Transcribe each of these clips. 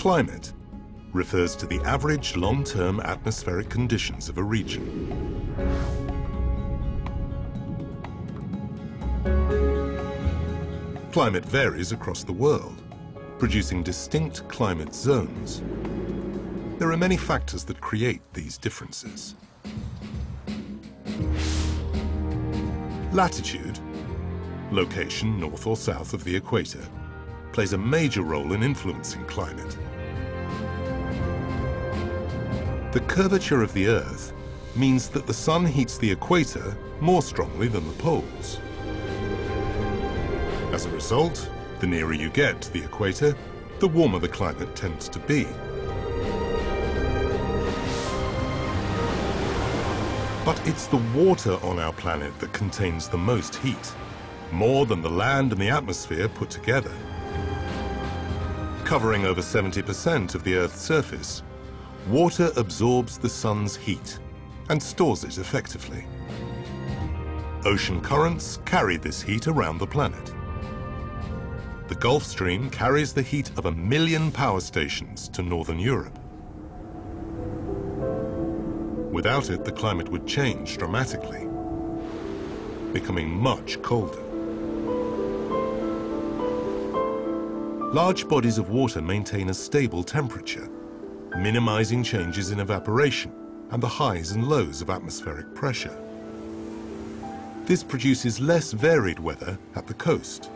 Climate refers to the average long-term atmospheric conditions of a region. Climate varies across the world, producing distinct climate zones. There are many factors that create these differences. Latitude, location north or south of the equator, plays a major role in influencing climate. The curvature of the Earth means that the sun heats the equator more strongly than the poles. As a result, the nearer you get to the equator, the warmer the climate tends to be. But it's the water on our planet that contains the most heat, more than the land and the atmosphere put together. Covering over 70% of the Earth's surface, water absorbs the sun's heat and stores it effectively. Ocean currents carry this heat around the planet. The Gulf Stream carries the heat of a million power stations to northern Europe. Without it, the climate would change dramatically, becoming much colder. Large bodies of water maintain a stable temperature, minimizing changes in evaporation and the highs and lows of atmospheric pressure. This produces less varied weather at the coast.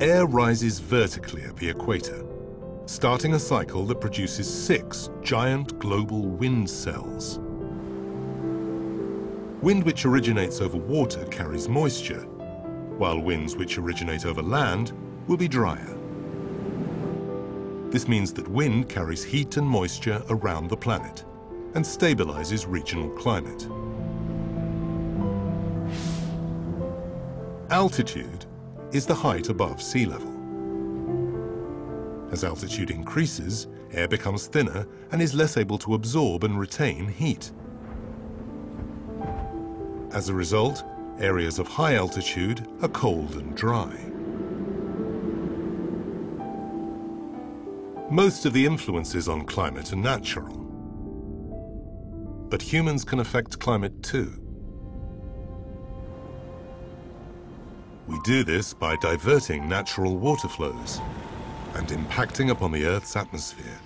Air rises vertically at the equator, starting a cycle that produces six giant global wind cells. Wind which originates over water carries moisture, while winds which originate over land will be drier. This means that wind carries heat and moisture around the planet and stabilizes regional climate. Altitude is the height above sea level. As altitude increases, air becomes thinner and is less able to absorb and retain heat. As a result, areas of high altitude are cold and dry. Most of the influences on climate are natural. But humans can affect climate too. We do this by diverting natural water flows and impacting upon the Earth's atmosphere.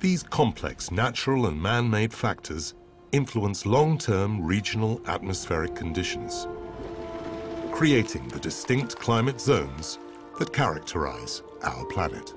These complex natural and man-made factors influence long-term regional atmospheric conditions, creating the distinct climate zones that characterize our planet.